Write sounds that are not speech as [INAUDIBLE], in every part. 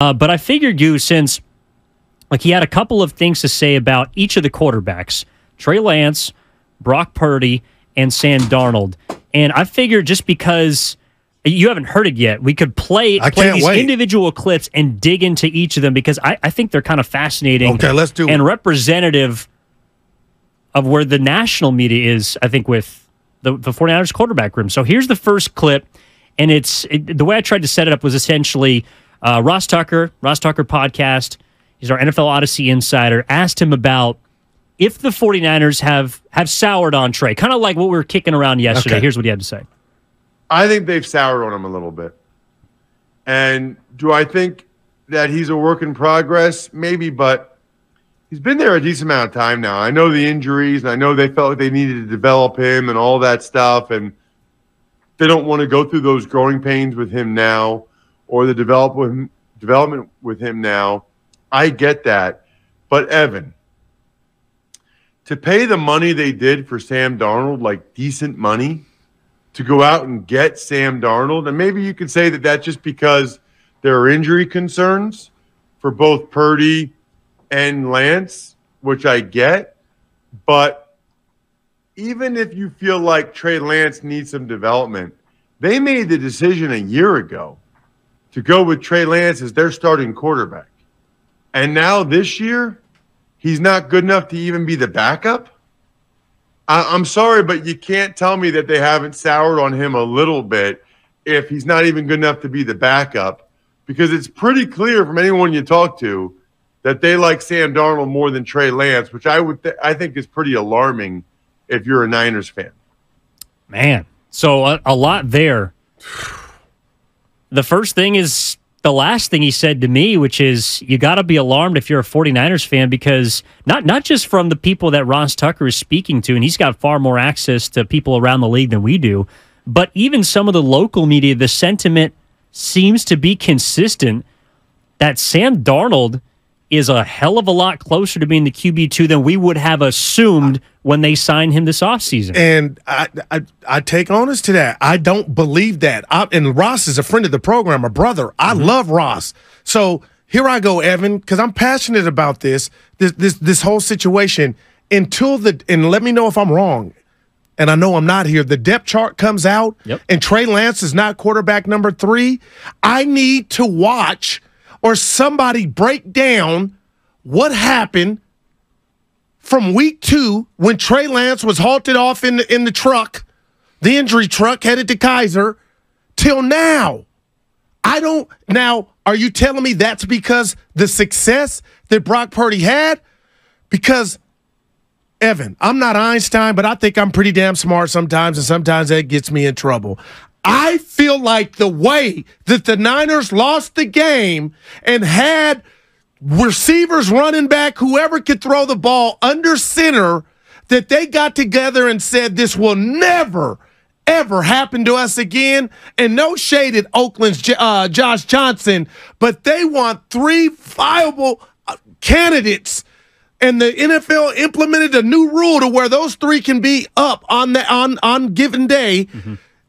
Uh, but I figured you since like he had a couple of things to say about each of the quarterbacks, Trey Lance, Brock Purdy, and Sam Darnold. And I figured just because you haven't heard it yet, we could play, I play these wait. individual clips and dig into each of them because I, I think they're kind of fascinating. Okay, let's do it. and representative of where the national media is, I think, with the, the 49ers quarterback room. So here's the first clip, and it's it, the way I tried to set it up was essentially uh, Ross Tucker, Ross Tucker podcast. He's our NFL Audacy insider. Asked him about if the 49ers have have soured on Trey, kind of like what we were kicking around yesterday. Okay. Here's what he had to say. I think they've soured on him a little bit. And do I think that he's a work in progress? Maybe, but he's been there a decent amount of time now. I know the injuries, and I know they felt like they needed to develop him and all that stuff, and they don't want to go through those growing pains with him now or the develop with him, development with him now. I get that. But Evan, to pay the money they did for Sam Darnold, like decent money, to go out and get Sam Darnold. And maybe you could say that that's just because there are injury concerns for both Purdy and Lance, which I get. But even if you feel like Trey Lance needs some development, they made the decision a year ago to go with Trey Lance as their starting quarterback. And now this year, he's not good enough to even be the backup. I, I'm sorry, but you can't tell me that they haven't soured on him a little bit if he's not even good enough to be the backup, because it's pretty clear from anyone you talk to that they like Sam Darnold more than Trey Lance, which I would th- I think is pretty alarming if you're a Niners fan. Man, so a, a lot there. The first thing is the last thing he said to me, which is you got to be alarmed if you're a 49ers fan because not not just from the people that Ross Tucker is speaking to, and he's got far more access to people around the league than we do, but even some of the local media, the sentiment seems to be consistent that Sam Darnold is a hell of a lot closer to being the QB2 than we would have assumed when they signed him this offseason. And I, I, I take honest to that. I don't believe that. I, and Ross is a friend of the program, a brother. I mm-hmm. love Ross. So here I go, Evan, because I'm passionate about this, this, this, this whole situation. Until the and let me know if I'm wrong. And I know I'm not here. The depth chart comes out, Yep. and Trey Lance is not quarterback number three. I need to watch or somebody break down what happened from week two when Trey Lance was halted off in the, in the truck, the injury truck headed to Kaiser, till now. I don't. Now, are you telling me that's because the success that Brock Purdy had? Because, Evan, I'm not Einstein, but I think I'm pretty damn smart sometimes, and sometimes that gets me in trouble. I feel like the way that the Niners lost the game and had receivers running back, whoever could throw the ball under center, that they got together and said, This will never, ever happen to us again. And no shade at Oakland's uh, Josh Johnson, but they want three viable uh, candidates. And the NFL implemented a new rule to where those three can be up on the on on given day.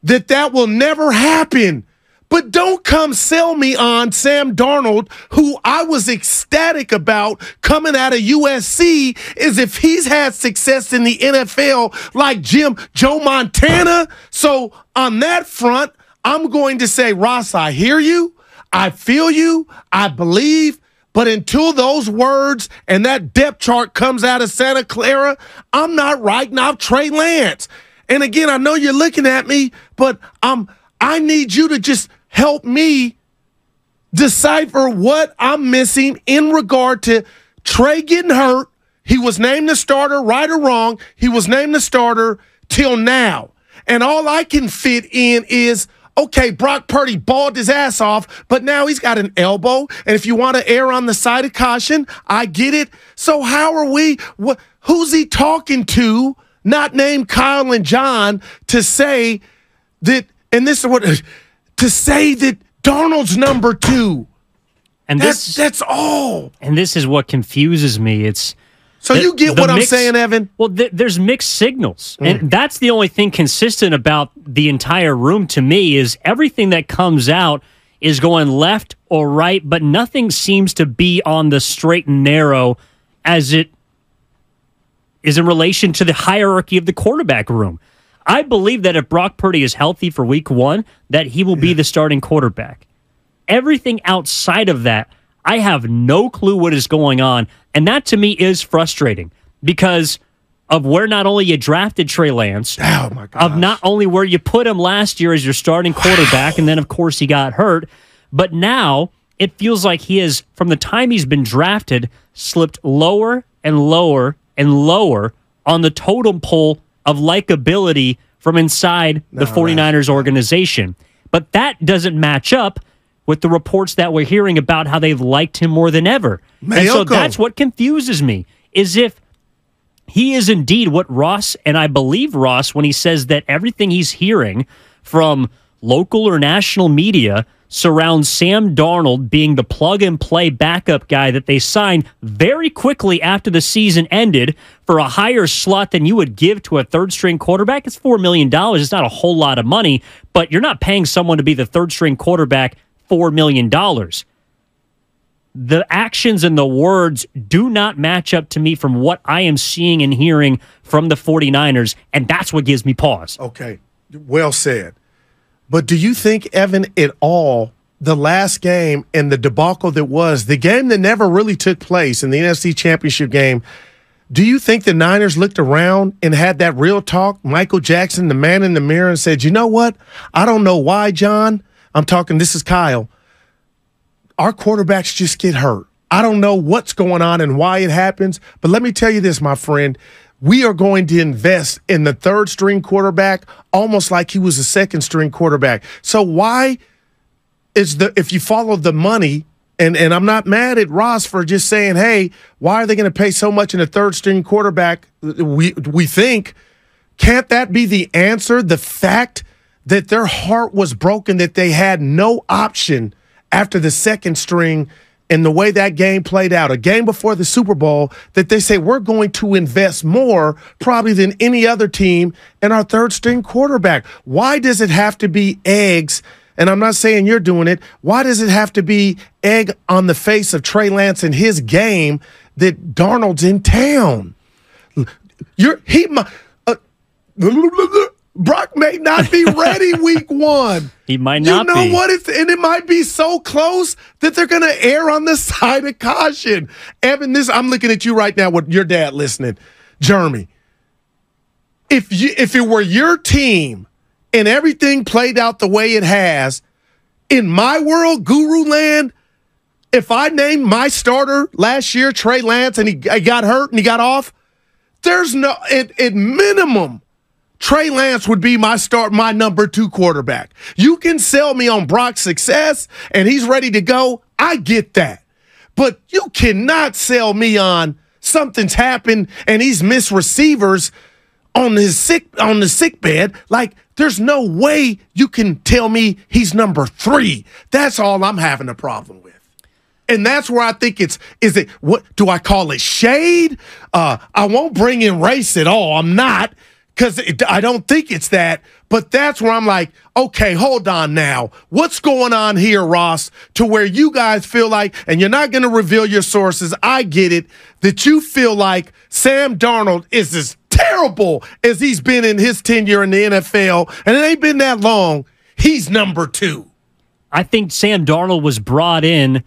That that will never happen. But don't come sell me on Sam Darnold, who I was ecstatic about coming out of USC, as if he's had success in the NFL like Jim Joe Montana. So on that front, I'm going to say, Ross, I hear you, I feel you, I believe. But until those words and that depth chart comes out of Santa Clara, I'm not writing off Trey Lance. And again, I know you're looking at me, but um, I need you to just help me decipher what I'm missing in regard to Trey getting hurt. He was named the starter, right or wrong. He was named the starter till now. And all I can fit in is okay, Brock Purdy balled his ass off, but now he's got an elbow. And if you want to err on the side of caution, I get it. So how are we? What, who's he talking to? Not named Kyle and John to say that, and this is what, to say that Darnold's number two. And That's this that's all. and this is what confuses me. It's So the- you get what I'm saying, Evan? Well, th- there's mixed signals, Mm. and that's the only thing consistent about the entire room to me is everything that comes out is going left or right, but nothing seems to be on the straight and narrow as it is in relation to the hierarchy of the quarterback room. I believe that if Brock Purdy is healthy for week one, that he will be the starting quarterback. Everything outside of that, I have no clue what is going on. And that to me is frustrating because of where not only you drafted Trey Lance, Oh my of not only where you put him last year as your starting quarterback, and then of course he got hurt, but now it feels like he has, from the time he's been drafted, slipped lower and lower and lower on the totem pole of likability from inside the 49ers organization. But that doesn't match up with the reports that we're hearing about how they've liked him more than ever. And so that's what confuses me is if he is indeed what Ross, and I believe Ross when he says that everything he's hearing from local or national media surrounds Sam Darnold being the plug and play backup guy that they signed very quickly after the season ended for a higher slot than you would give to a third string quarterback. It's $4 million. It's not a whole lot of money, but you're not paying someone to be the third string quarterback $4 million the actions and the words do not match up to me from what I am seeing and hearing from the 49ers, and that's what gives me pause. Okay, well said. But do you think, Evan, at all, the last game and the debacle that was, the game that never really took place in the NFC Championship game, do you think the Niners looked around and had that real talk? Michael Jackson, the man in the mirror, and said, You know what? I don't know why, John. I'm talking, this is Kyle. Our quarterbacks just get hurt. I don't know what's going on and why it happens, but let me tell you this, my friend. We are going to invest in the third string quarterback almost like he was a second string quarterback. So why is the if you follow the money and and I'm not mad at Ross for just saying, "Hey, why are they going to pay so much in a third string quarterback?" We we think can't that be the answer? The fact that their heart was broken that they had no option after the second string and the way that game played out, a game before the Super Bowl, that they say we're going to invest more probably than any other team in our third string quarterback. Why does it have to be eggs? And I'm not saying you're doing it. Why does it have to be egg on the face of Trey Lance and his game that Darnold's in town? You're he uh, Brock may not be [LAUGHS] ready week one. He might not. You know be. what? It's, and it might be so close that they're going to err on the [LAUGHS] side of caution. Evan, this I'm looking at you right now with your dad listening, Jeremy. If you if it were your team and everything played out the way it has, in my world, Guru Land, if I named my starter last year, Trey Lance, and he, he got hurt and he got off, there's no at, at minimum. Trey Lance would be my start, my number two quarterback. You can sell me on Brock's success and he's ready to go. I get that. But you cannot sell me on something's happened and he's missed receivers on his sick on the sick bed. Like there's no way you can tell me he's number three. That's all I'm having a problem with. And that's where I think it's is it what do I call it shade? Uh I won't bring in race at all. I'm not because I don't think it's that. But that's where I'm like, okay, hold on now. What's going on here, Ross? To where you guys feel like, and you're not going to reveal your sources. I get it that you feel like Sam Darnold is as terrible as he's been in his tenure in the NFL, and it ain't been that long. He's number two. I think Sam Darnold was brought in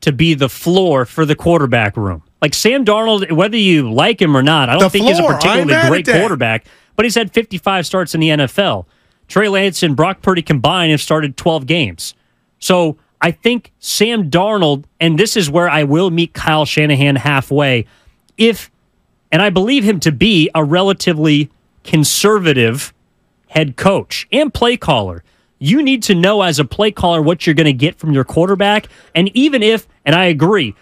to be the floor for the quarterback room. Like Sam Darnold, whether you like him or not, I don't The think he's a floor. I ain't particularly great quarterback, but he's had 55 starts in the NFL. Trey Lance and Brock Purdy combined have started 12 games. So I think Sam Darnold, and this is where I will meet Kyle Shanahan halfway, if, and I believe him to be a relatively conservative head coach and play caller. You need to know as a play caller what you're going to get from your quarterback. And even if, and I agree,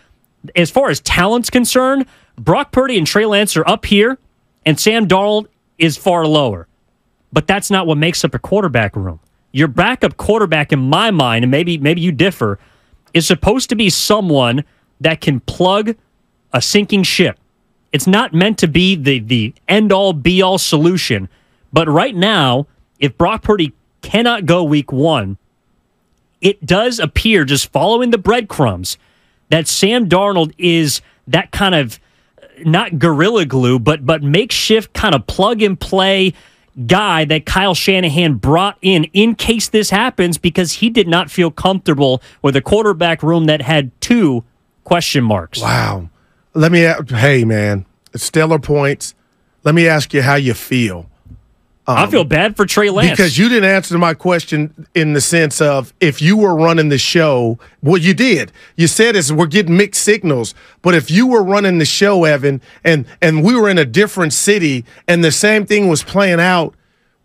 as far as talent's concerned, Brock Purdy and Trey Lance are up here, and Sam Darnold is far lower. But that's not what makes up a quarterback room. Your backup quarterback, in my mind, and maybe maybe you differ, is supposed to be someone that can plug a sinking ship. It's not meant to be the the end all be all solution. But right now, if Brock Purdy cannot go week one, it does appear, just following the breadcrumbs, that Sam Darnold is that kind of not gorilla glue, but but makeshift kind of plug and play guy that Kyle Shanahan brought in in case this happens because he did not feel comfortable with a quarterback room that had two question marks. Wow. Let me, hey, man, stellar points. Let me ask you how you feel. Um, I feel bad for Trey Lance because you didn't answer my question in the sense of if you were running the show. Well, you did. You said is we're getting mixed signals. But if you were running the show, Evan, and and we were in a different city and the same thing was playing out,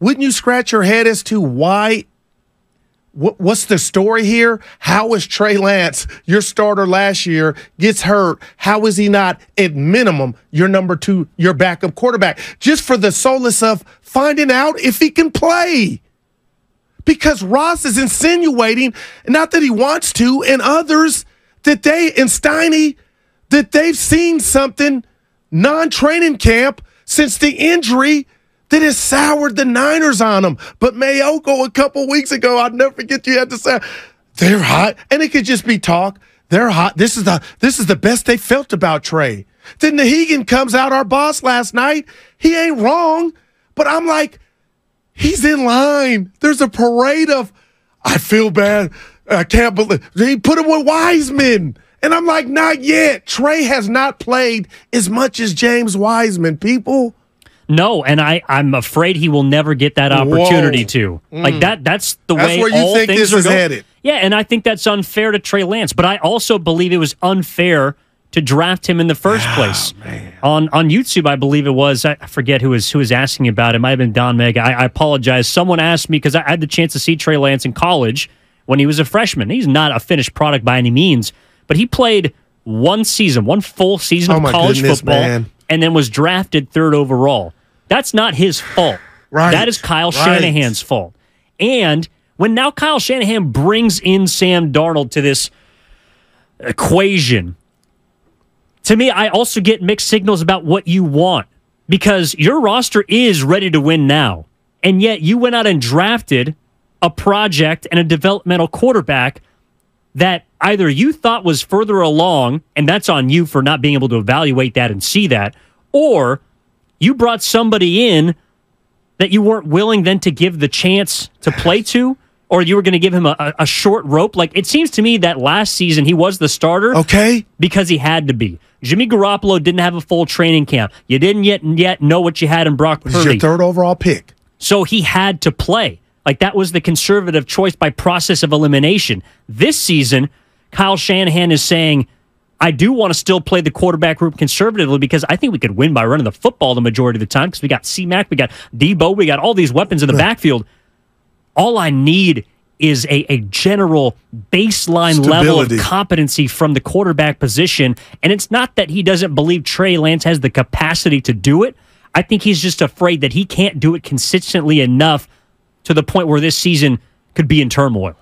wouldn't you scratch your head as to why what, what's the story here? How is Trey Lance, your starter last year, gets hurt? How is he not at minimum your number two, your backup quarterback? Just for the solace of finding out if he can play. Because Ross is insinuating, not that he wants to, and others that they and Steiny that they've seen something non-training camp since the injury that has soured the Niners on them. But Maiocco a couple weeks ago, I'll never forget you had to say they're hot, and it could just be talk. They're hot. This is the this is the best they felt about Trey. Then Nahegan comes out, our boss last night. He ain't wrong, but I'm like, he's in line. There's a parade of, I feel bad. I can't believe he put him with Wiseman. And I'm like, not yet. Trey has not played as much as James Wiseman, people. No, and I I'm afraid he will never get that opportunity Whoa. to. Mm. Like that that's the that's way where you all think things this are is going. headed. Yeah, and I think that's unfair to Trey Lance, but I also believe it was unfair to draft him in the first oh, place. Man. On on YouTube, I believe it was. I forget who was who was asking about it. it might have been Don Mega. I, I apologize. Someone asked me because I had the chance to see Trey Lance in college when he was a freshman. He's not a finished product by any means, but he played one season, one full season oh of college goodness, football, man. and then was drafted third overall. That's not his fault. Right. That is Kyle right. Shanahan's fault. And when now Kyle Shanahan brings in Sam Darnold to this equation, to me, I also get mixed signals about what you want because your roster is ready to win now. And yet you went out and drafted a project and a developmental quarterback that either you thought was further along, and that's on you for not being able to evaluate that and see that, or you brought somebody in that you weren't willing then to give the chance to play [LAUGHS] to, or you were going to give him a, a, short rope. Like it seems to me that last season he was the starter, okay, because he had to be. Jimmy Garoppolo didn't have a full training camp. You didn't yet yet know what you had in Brock Purdy. your third overall pick, so he had to play. Like that was the conservative choice by process of elimination. This season, Kyle Shanahan is saying I do want to still play the quarterback group conservatively because I think we could win by running the football the majority of the time because we got C-Mac, we got Deebo, we got all these weapons in the backfield. All I need is a, a general baseline Stability. level of competency from the quarterback position. And it's not that he doesn't believe Trey Lance has the capacity to do it. I think he's just afraid that he can't do it consistently enough to the point where this season could be in turmoil.